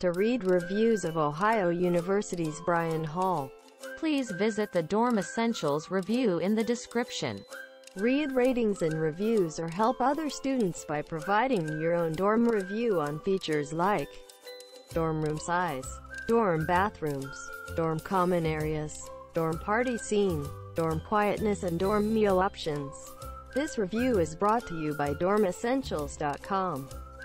To read reviews of Ohio University's Bryan Hall, Please visit the Dorm Essentials review in the description. read ratings and reviews or help other students by providing your own dorm review on features like dorm room size, dorm bathrooms, dorm common areas, dorm party scene, dorm quietness and dorm meal options. This review is brought to you by dormessentials.com,